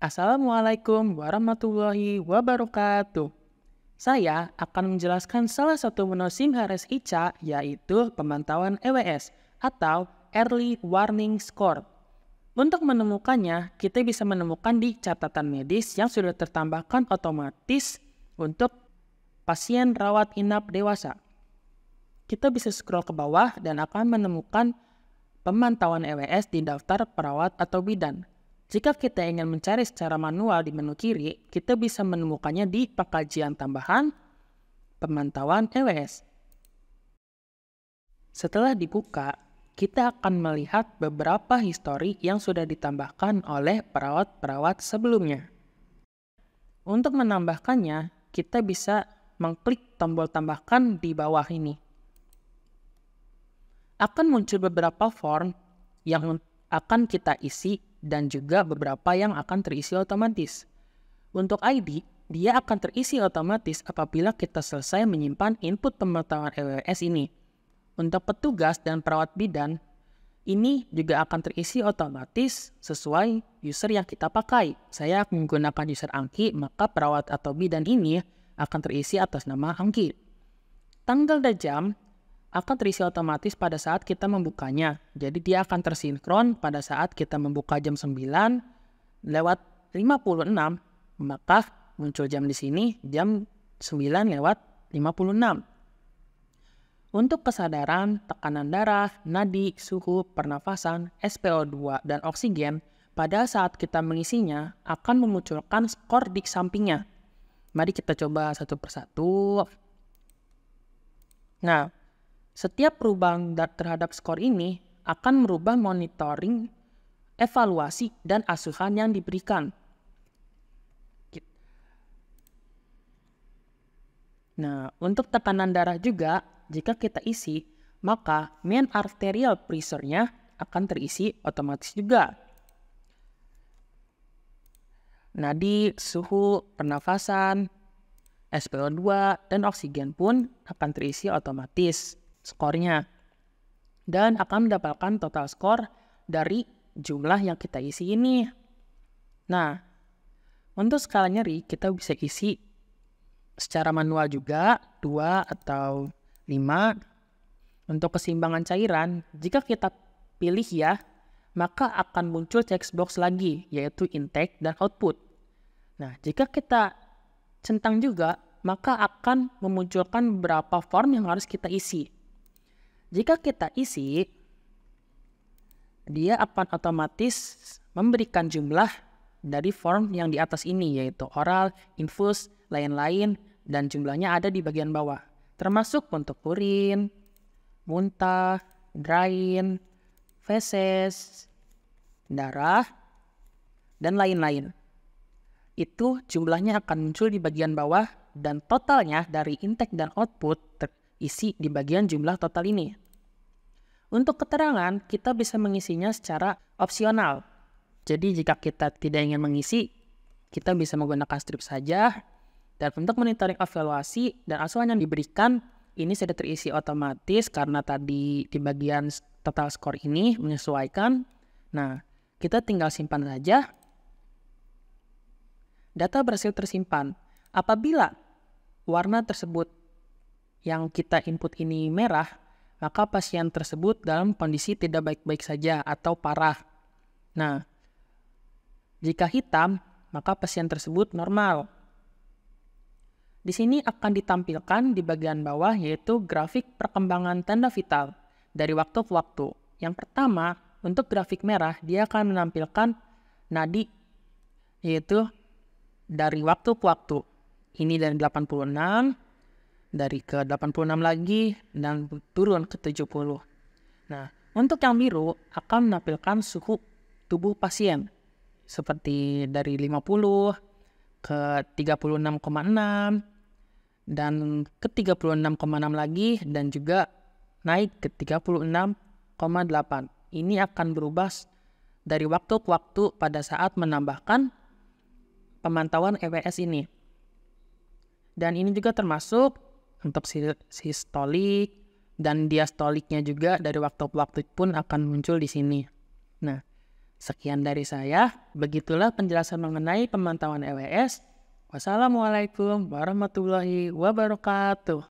Assalamualaikum warahmatullahi wabarakatuh. Saya akan menjelaskan salah satu menu SIM Hares ICA yaitu pemantauan EWS atau Early Warning Score. Untuk menemukannya, kita bisa menemukan di catatan medis yang sudah tertambahkan otomatis untuk pasien rawat inap dewasa. Kita bisa scroll ke bawah dan akan menemukan pemantauan EWS di daftar perawat atau bidan. Jika kita ingin mencari secara manual di menu kiri, kita bisa menemukannya di pekajian tambahan, pemantauan EWS. Setelah dibuka, kita akan melihat beberapa histori yang sudah ditambahkan oleh perawat-perawat sebelumnya. Untuk menambahkannya, kita bisa mengklik tombol tambahkan di bawah ini. Akan muncul beberapa form yang akan kita isi dan juga beberapa yang akan terisi otomatis. Untuk ID, dia akan terisi otomatis apabila kita selesai menyimpan input pemantauan EWS ini. Untuk petugas dan perawat bidan, ini juga akan terisi otomatis sesuai user yang kita pakai. Saya menggunakan user Angki, maka perawat atau bidan ini akan terisi atas nama Angki. Tanggal dan jam akan terisi otomatis pada saat kita membukanya. Jadi dia akan tersinkron pada saat kita membuka jam 9 lewat 56, maka muncul jam di sini jam 9 lewat 56. Untuk kesadaran, tekanan darah, nadi, suhu, pernafasan, SPO2, dan oksigen, pada saat kita mengisinya akan memunculkan skor di sampingnya. Mari kita coba satu persatu. Nah, setiap perubahan terhadap skor ini akan merubah monitoring, evaluasi, dan asuhan yang diberikan. Nah, untuk tekanan darah juga, jika kita isi, maka main arterial pressure-nya akan terisi otomatis juga. Nadi, suhu, pernafasan, SPO2, dan oksigen pun akan terisi otomatis skornya. Dan akan mendapatkan total skor dari jumlah yang kita isi ini. Nah, untuk skala nyeri kita bisa isi secara manual juga 2 atau 5. Untuk keseimbangan cairan, jika kita pilih ya, maka akan muncul checkbox lagi, yaitu intake dan output. Nah, jika kita centang juga, maka akan memunculkan beberapa form yang harus kita isi. Jika kita isi, dia akan otomatis memberikan jumlah dari form yang di atas ini, yaitu oral, infus, lain-lain, dan jumlahnya ada di bagian bawah. Termasuk untuk urin, muntah, drain, feses, darah, dan lain-lain. Itu jumlahnya akan muncul di bagian bawah dan totalnya dari intake dan output isi di bagian jumlah total ini. Untuk keterangan, kita bisa mengisinya secara opsional. Jadi jika kita tidak ingin mengisi, kita bisa menggunakan strip saja. Dan untuk monitoring evaluasi dan asuhan yang diberikan, ini sudah terisi otomatis karena tadi di bagian total score ini menyesuaikan. Nah, kita tinggal simpan saja. Data berhasil tersimpan. Apabila warna tersebut yang kita input ini merah, maka pasien tersebut dalam kondisi tidak baik-baik saja atau parah. Nah, jika hitam, maka pasien tersebut normal. Di sini akan ditampilkan di bagian bawah yaitu grafik perkembangan tanda vital dari waktu ke waktu. Yang pertama, untuk grafik merah, dia akan menampilkan nadi yaitu dari waktu ke waktu. Ini dari 86, dari ke 86 lagi dan turun ke 70. Nah, untuk yang biru akan menampilkan suhu tubuh pasien seperti dari 50 ke 36,6 dan ke 36,6 lagi dan juga naik ke 36,8. Ini akan berubah dari waktu ke waktu pada saat menambahkan pemantauan EWS ini. Dan ini juga termasuk untuk sistolik dan diastoliknya juga dari waktu ke waktu pun akan muncul di sini. Nah, sekian dari saya. Begitulah penjelasan mengenai pemantauan EWS. Wassalamualaikum warahmatullahi wabarakatuh.